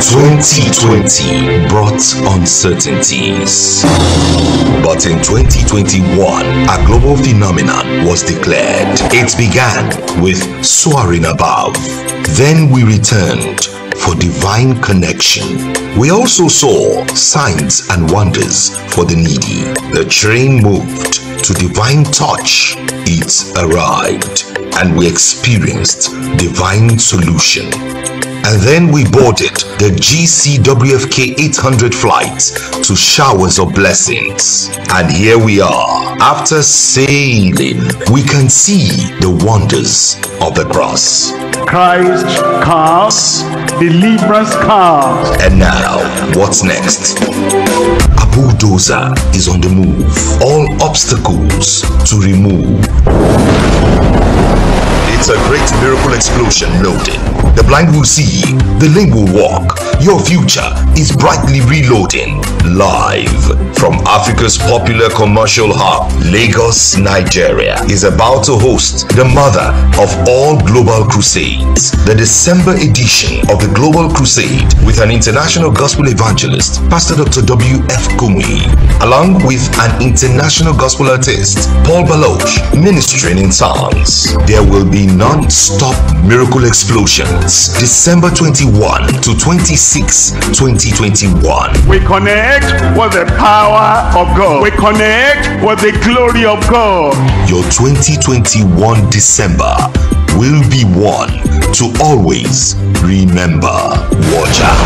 2020 brought uncertainties. But in 2021, a global phenomenon was declared. It began with soaring above. Then we returned for divine connection. We also saw signs and wonders for the needy. The train moved to divine touch. It arrived and we experienced divine solution. And then we boarded the GCWFK 800 flight to showers of blessings. And here we are. After sailing, we can see the wonders of the cross. Christ comes, deliverance comes. And now, what's next? A bulldozer is on the move. All obstacles to remove. It's a great miracle explosion loading. The blind will see, the lame will walk. Your future is brightly reloading. Live from Africa's popular commercial hub, Lagos, Nigeria, is about to host the mother of all global crusades, the December edition of the Global Crusade with an international gospel evangelist, Pastor Dr. W.F. Kumuyi, along with an international gospel artist, Paul Baloche, ministering in tongues. There will be non-stop miracle December 21 to 26 2021 We connect with the power of God. We connect with the glory of God. your 2021 December will be one to always remember watch out